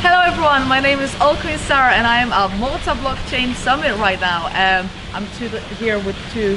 Hello everyone, my name is Altcoin Sara and I am at Malta Blockchain Summit right now. Um, I'm to the, here with two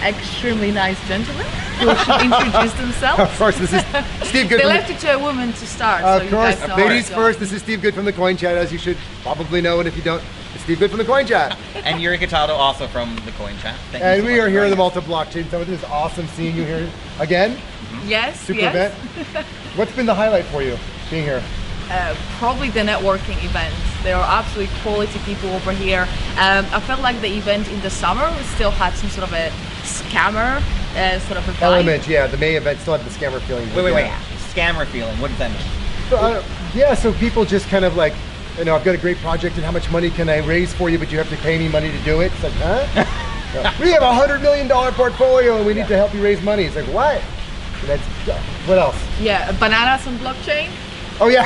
extremely nice gentlemen who should introduce themselves. Of course, this is Steve Good. They left it to a woman to start, the, so of you course, guys ladies how first. This is Steve Good from the Coin Chat, as you should probably know, and if you don't, it's Steve Good from the Coin Chat. and Yuri Cataldo also from the Coin Chat. Thank you and so we much are here at the joining. Malta Blockchain Summit. It is awesome seeing you here again. Yes, Super yes. event. What's been the highlight for you being here? Uh, probably the networking events. There are absolutely quality people over here. Um, I felt like the event in the summer still had some sort of a scammer uh, sort of a vibe. Element, yeah. The May event still had the scammer feeling. Wait, wait, wait. yeah. Scammer feeling. What does that mean? So, uh, yeah, so people just kind of like, you know, I've got a great project and how much money can I raise for you, but you have to pay me money to do it. It's like, huh? Yeah. we have a hundred million dollar portfolio and we need to help you raise money. It's like, what? That's, what else? Yeah, bananas and blockchain. Oh yeah.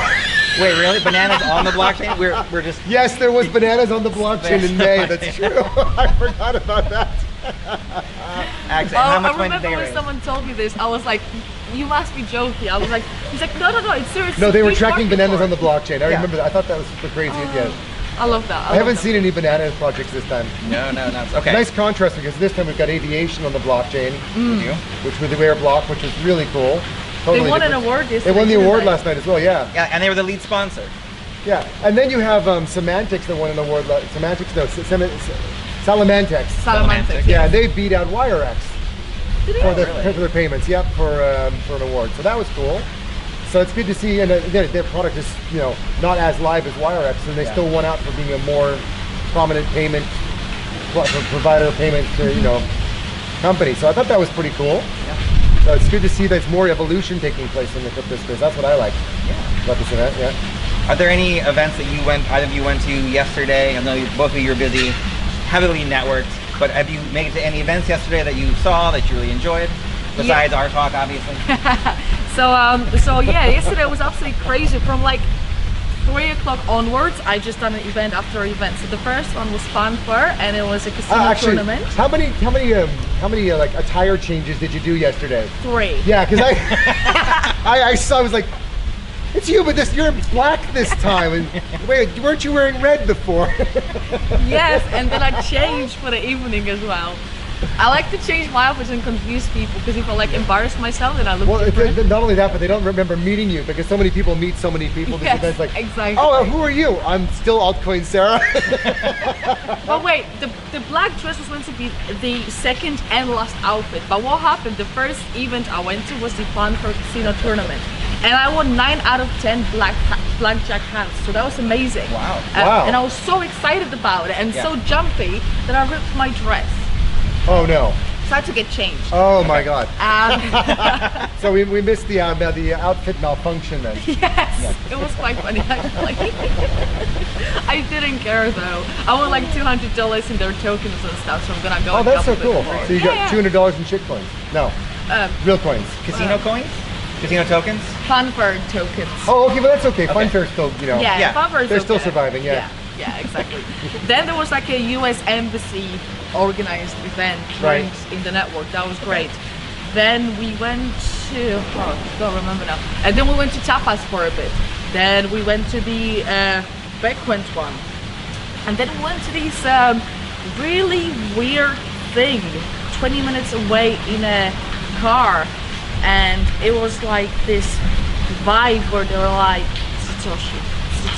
Wait, really? Bananas on the blockchain? We're, we're just. yes, there was bananas on the blockchain in May. That's true. I forgot about that. Actually, Oh, how much I remember when raise? someone told me this. I was like, "You must be joking." I was like, "He's like, no, no, no, it's serious." No, they were tracking bananas for on the blockchain. I Yeah. remember that. I thought that was super crazy. Oh, yeah. I love that. I haven't seen any banana projects this time. No, no, no. Okay. Nice contrast because this time we've got aviation on the blockchain, You? which was the rare block, which is really cool. They Totally won an award this. They won the award they? last night as well. Yeah, Yeah, and they were the lead sponsor. yeah. And then you have um, Semantics that won an award. la- Semantics, no, Sem- Sem- Salamantex. Salamantex. Yeah, they beat out Wirex for they? their, really? for their payments. Yep, for um, for an award. So that was cool. So it's good to see, and uh, their, their product is you know not as live as Wirex, and they Yeah. still won out for being a more prominent payment provider, payment to, you know company. So I thought that was pretty cool. So it's good to see there's more evolution taking place in the crypto space. That's what I like Yeah. about this event. Yeah. Are there any events that you went, either of you went to yesterday? I know you, both of you are busy, heavily networked, but have you made it to any events yesterday that you saw that you really enjoyed? Besides our talk, obviously. So um, so yeah, yesterday was absolutely crazy. From like three o'clock onwards, I just done an event after event. So the first one was Funfair, and it was a casino Uh, actually, tournament. how many how many um, how many uh, like attire changes did you do yesterday? Three. Yeah, because I, I I saw I was like, it's you, but this you're black this time. And wait, weren't you wearing red before? Yes, and then I changed for the evening as well. I like to change my outfits and confuse people because if I like embarrass myself, then I look well, different. it- not only that, but they don't remember meeting you because so many people meet so many people. Yes, event's like, exactly. oh, who are you? I'm still altcoin Sara. But wait, the, the black dress was meant to be the second and last outfit. But what happened? The first event I went to was the Funfair Casino tournament. And I won 9 out of 10 black blackjack hands. So that was amazing. Wow. Uh, Wow. And I was so excited about it and Yeah. so jumpy that I ripped my dress. Oh no. So I had to get changed. Oh my God. Um, So we, we missed the uh, the outfit malfunction then. yes, it was quite funny actually. I didn't care though. I won like $200 in their tokens and stuff, so I'm gonna go Oh, that's so cool. So you Yeah, got yeah. two hundred dollars in shit coins. No, Um, real coins. Casino coins? Casino tokens? Funfair tokens. Oh, okay, but that's okay. Okay. Funfair's still, you know. yeah, yeah, Funfair they're still okay. surviving, yeah. yeah, yeah, exactly. then there was like a U.S. embassy organized event Right. in the network. That was great. Then we went to oh, I don't remember now. And then we went to Tapas for a bit. Then we went to the uh, Bequant one. And then we went to this um, really weird thing 20 minutes away in a car. And it was like this vibe where they were like, Satoshi,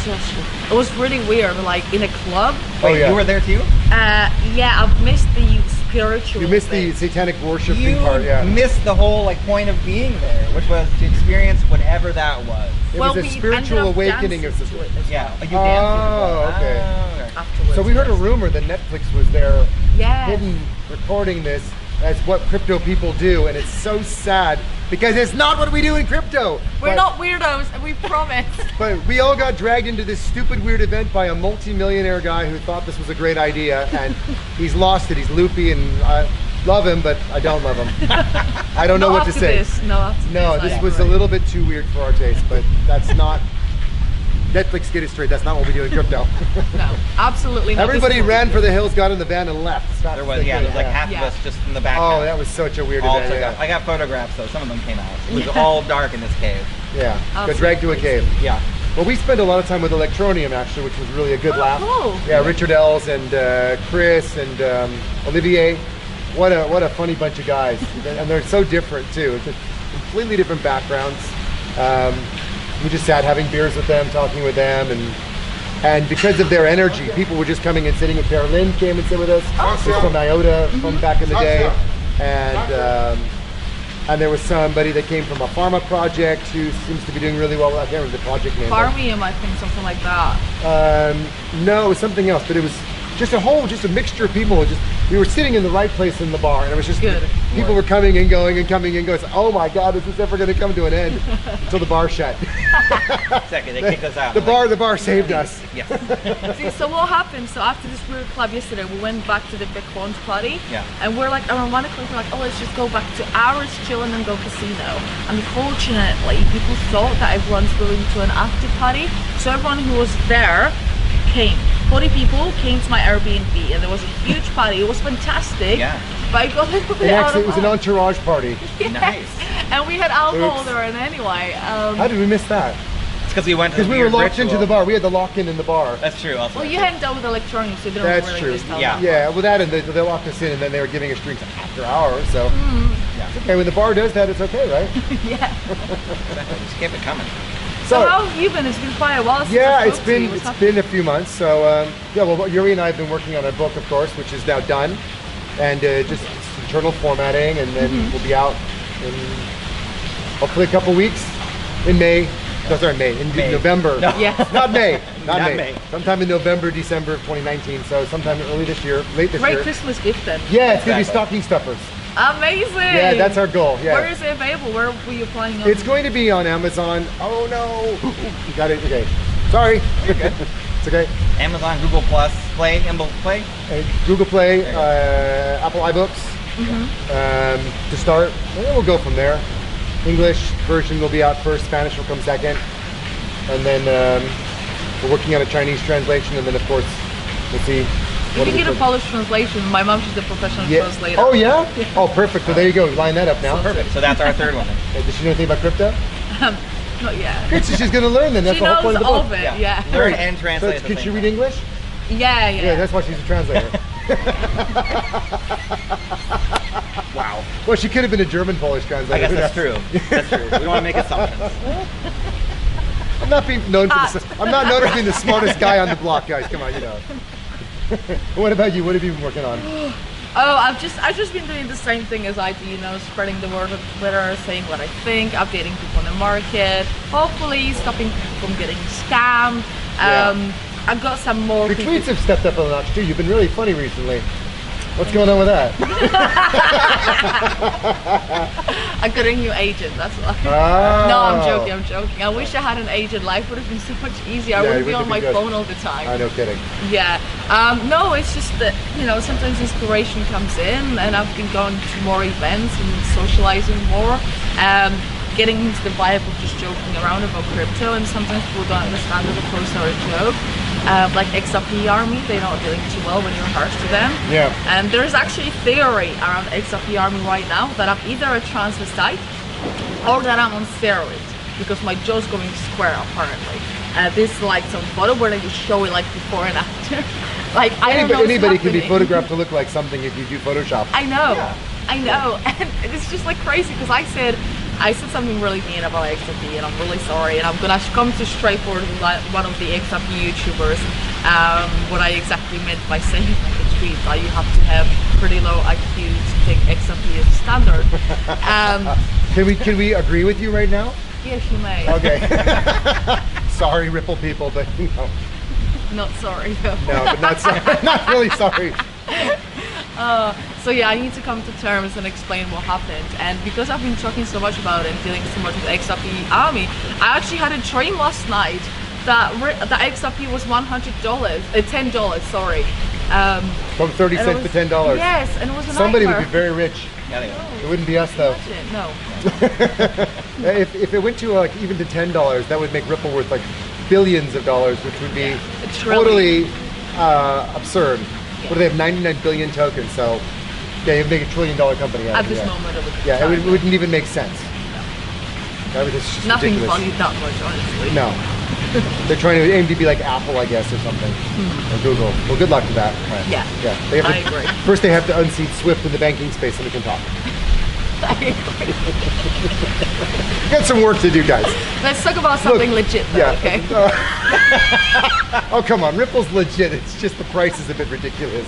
Satoshi. It was really weird, like in a club. Oh, yeah. you were there too? Uh, yeah, I've missed the spiritual. You missed the satanic worship You part, yeah. missed the whole like point of being there, which was to experience whatever that was. It well, was a spiritual awakening of dancing some to it as Yeah. well You danced. Oh, okay. Ah, okay. afterwards. So we heard a rumor that Netflix was there Yeah. hidden recording this as what crypto people do, and it's so sad because it's not what we do in crypto. We're But- not weirdos, and we promise. But we all got dragged into this stupid weird event by a multi-millionaire guy who thought this was a great idea, and he's lost it. He's loopy, and I love him, but I don't love him. I don't know Not what to say. This. No, No, this, this was a little bit too weird for our taste, but that's not. Netflix, get it straight. That's not what we do in crypto. No, absolutely not. Everybody ran for the hills, got in the van, and left. It's not There was yeah, there was like half Yeah. of us just in the back. Oh, half. that was such a weird all event. took Yeah, out. I got photographs though. Some of them came out. It was all dark in this cave. yeah. Got dragged to a cave. Yeah. Well, we spent a lot of time with Electroneum actually, which was really a good Oh, laugh. cool. Yeah, Richard Ells and uh, Chris and um, Olivier. What a what a funny bunch of guys, and they're so different too. It's completely different backgrounds. Um, we just sat having beers with them, talking with them, and and because of their energy, people were just coming and sitting. with Tara Lynn came and sit with us. She's from IOTA from back in the day, and. Um, and there was somebody that came from a pharma project who seems to be doing really well. I can't remember the project name. Farmium, I think, something like that. um, no, it was something else, but it was just a whole, just a mixture of people. Just we were sitting in the right place in the bar, and it was just Good. people were coming and going and coming and going. It's, oh my God, is this ever going to come to an end? Until the bar shut. Second, they kick us out. the I'm bar, like, the bar saved us. Yes. See, so what happened? So after this weird club yesterday, we went back to the Big Ones party. Yeah. And we're like around one o'clock. We're like, oh, let's just go back to ours, chill, and then go casino. Unfortunately, people thought that everyone's going to an after party, so everyone who was there came. 40 people came to my Airbnb, and there was a huge party. It was fantastic. Yeah. But I got a little bit And out actually, of it was an entourage party. Yes. Nice. And we had alcohol Oops. there, and anyway. Um, How did we miss that? It's because we went Because we were locked ritual. into the bar. We had the lock in in the bar. That's true. Also. well, you hadn't dealt with electronics, so you didn't That's really true. Yeah. Yeah, well, that and they, they locked us in, and then they were giving us drinks after hours. So Yeah. it's okay when the bar does that, it's okay, right? yeah. Just keep it coming. So, how have you been? It's been quite a while since Yeah, I it's spoke to you. been What's it's happening? been a few months. So um, yeah, well, Yuri and I have been working on a book, of course, which is now done, and uh, just it's internal formatting, and then Mm-hmm. we'll be out in hopefully a couple weeks in May. No, sorry, May in May. November. No. Yeah. Not May. Not, Not May. May. Sometime in November, December of 2019. So sometime early this year, late this Great year. Christmas gift then. Yeah, it's gonna be stocking stuffers. Amazing. Yeah, that's our goal. Yeah. Where is it available? Where were you planning on? It's going to be on Amazon. Oh no! You got it. Okay. Sorry. it's okay. Amazon, Google Plus, Play, Imble Play. Uh, Google Play, There you go. uh, Apple iBooks um, to start, and then we'll go from there. English version will be out first, Spanish will come second, and then um, we're working on a Chinese translation, and then of course we'll see. If what you we get a Polish translation, my mom she's a professional yeah. translator. Oh yeah? Oh perfect. So there you go. Line that up now. Perfect. So that's our third one. Does she know anything about crypto? Um, not yet. Good. So she's going to learn then. That's she the whole knows point of the book. of it. Yeah. Yeah. Learn and So translate. at the can she read time. English? Yeah. Yeah, Yeah, that's why she's a translator. Wow. well, she could have been a German Polish translator. I guess that's true. That's true. We don't want to make assumptions. I'm not being known for Hot. this. I'm not known as being the smartest guy on the block, guys. Come on, you know. what about you? What have you been working on? Oh, I've just I've just been doing the same thing as I do, you know, spreading the word on Twitter, saying what I think, updating people on the market, hopefully stopping people from getting scammed. Yeah. Um, I've got some more. Your people- tweets have stepped up a notch too. You've been really funny recently. What's going on with that? I got a new agent. That's why. Ah. No, I'm joking. I'm joking. I wish I had an agent. Life would have been so much easier. I Yeah, it wouldn't be on my good. phone all the time. I know, kidding. Yeah. Um, no, it's just that, you know, sometimes inspiration comes in and I've been going to more events and socializing more. Um, getting into the vibe of just joking around about crypto and sometimes people don't understand that the posts are a joke. Uh, like XRP Army, they're not doing too well when you're harsh to them. Yeah. And there's actually theory around XRP Army right now that I'm either a transvestite or that I'm on steroids because my jaw's going square apparently. Uh, this like some photo where they just show it like before and after. like I don't Anybody, know. anybody can be photographed to look like something if you do Photoshop. I know. Yeah. I know. And it's just like crazy because I said I said something really mean about XRP and I'm really sorry and I'm gonna come to straightforward with like one of the XRP YouTubers um, what I exactly meant by saying in the tweet that you have to have pretty low IQ to take XRP as standard. Um, Can we can we agree with you right now? yes, you may. Okay. sorry, Ripple people, but you know, Not sorry. though. no, but not sorry. not really sorry. Uh, so yeah, I need to come to terms and explain what happened. And because I've been talking so much about it and dealing so much with XRP Army, I actually had a dream last night that re- that XRP was one hundred dollars, uh, ten dollars, sorry. Um, From thirty and it cents to ten dollars. Yes, and it was a Somebody would be very rich. Yeah, there you go. It wouldn't be us though. Imagine, No. if, if it went to like even to ten dollars, that would make Ripple worth like billions of dollars, which would be A trillion. totally uh, absurd. What do they have? 99 billion tokens. So yeah, you'd make a trillion dollar company out At of it. this yeah. moment of the Yeah, it, would, it wouldn't even make sense. That was just Nothing ridiculous. valued that much, honestly. No. They're trying to aim to be like Apple, I guess, or something, or Google. Well, good luck to that. Hmm. Yeah. Yeah. They have I agree. First, they have to unseat Swift in the banking space, and we can talk. I agree. We got some work to do, guys. Let's talk about something legit though, yeah. okay? oh, come on. Ripple's legit. It's just the price is a bit ridiculous.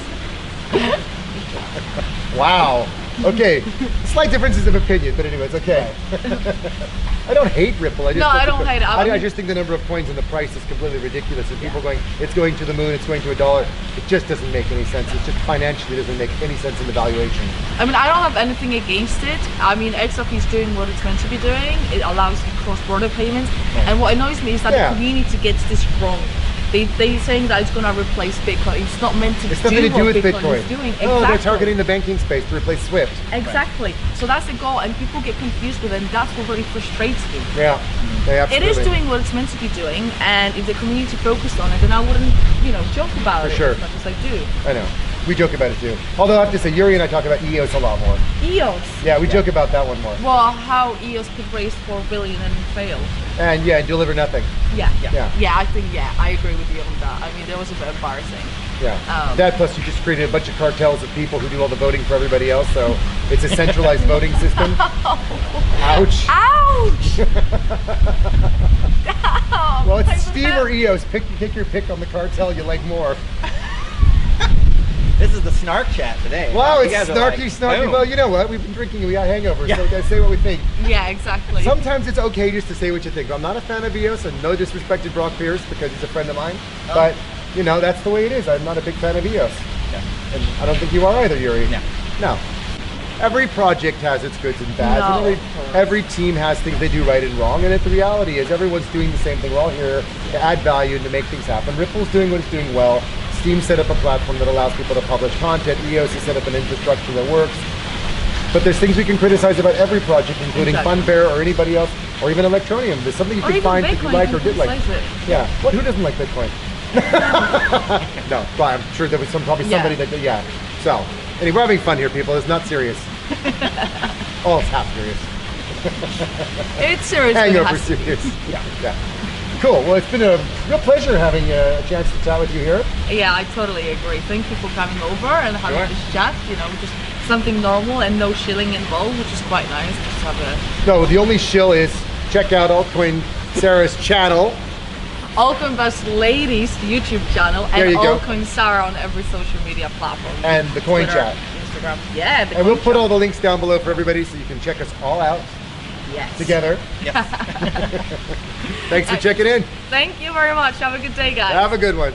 wow. Okay. Slight differences of opinion, but anyways, okay. I don't hate Ripple. I just No, I don't the- hate it. I I, just think the number of coins and the price is completely ridiculous. And people going, it's going to the moon, it's going to a dollar. It just doesn't make any sense. It just financially doesn't make any sense in the valuation. I mean, I don't have anything against it. I mean, XRP is doing what it's meant to be doing. It allows you cross-border payments. And what annoys me is that Yeah. the community gets this wrong. They they saying that it's gonna replace Bitcoin. It's not meant to It's do nothing to do what with Bitcoin, Bitcoin. doing. No, they're targeting the banking space to replace Swift. Exactly. So that's the goal, and people get confused with it, and that's what really frustrates me. Yeah. They absolutely. is doing what it's meant to be doing, and if the community focused on it, then I wouldn't, you know, joke about it. For it sure. as much as I do. I know. We joke about it too. Although I have to say, Yuri and I talk about EOS a lot more. EOS. Yeah, we joke about that one more. Well, how EOS could raise four billion and fail. And yeah, deliver nothing. Yeah, Yeah. yeah. Yeah, I think yeah, I agree with you on that. I mean, that was a bit embarrassing. Yeah. Um, that plus you just created a bunch of cartels of people who do all the voting for everybody else. So it's a centralized voting system. Ouch. Ouch! Well, it's Steve or. EOS. Pick, pick your pick on the cartel you like more. This is the snark chat today. Wow, it's snarky, like, snarky. boom. Well, you know what? We've been drinking and we got hangovers, so we gotta say what we think. Yeah, exactly. Sometimes it's okay just to say what you think. I'm not a fan of EOS, and no disrespect to Brock Pierce because he's a friend of mine. Oh. But you know, that's the way it is. I'm not a big fan of EOS, Yeah. and I don't think you are either, Yuri. No. No. Every project has its goods and bads, No, and every, every team has things they do right and wrong. And it, the reality is, everyone's doing the same thing. We're all here to add value and to make things happen. Ripple's doing what it's doing well. Steem set up a platform that allows people to publish content. EOS has set up an infrastructure that works. But there's things we can criticize about every project, including Exactly. Funfair or anybody else, or even Electroneum. There's something you or can find that you like or did like. it. Yeah. What? Who doesn't like Bitcoin? no, but I'm sure there was some probably Yeah. somebody that yeah. So anyway, we're having fun here, people. It's not serious. oh, it's half serious. It's serious. Hangover has to be. serious. yeah. Yeah. Cool. Well, it's been a real pleasure having uh, a chance to chat with you here. Yeah, I totally agree. Thank you for coming over and having Sure. this chat. You know, just something normal and no shilling involved, which is quite nice. Just have a No, the only shill is check out altcoin Sara's channel. Altcoin Buzz Ladies YouTube channel and you go. Altcoin Sara on every social media platform. And the coin Twitter, chat. Instagram. Yeah, the And we'll coin put all the links down below for everybody so you can check us all out yes. together. Yes. Thanks for checking in. Thank you very much. Have a good day, guys. Have a good one.